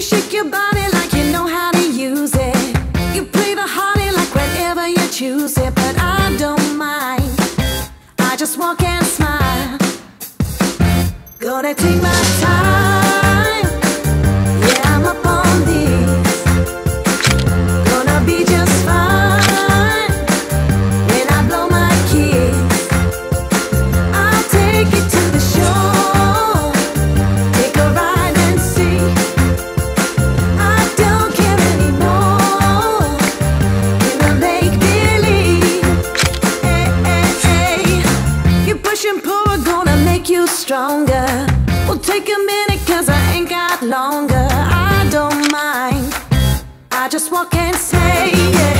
You shake your body like you know how to use it. You play the hardy like whenever you choose it, but I don't mind. I just walk and smile. Gonna take my time. Stronger. We'll take a minute, cause I ain't got longer. I don't mind. I just walk and say, yeah.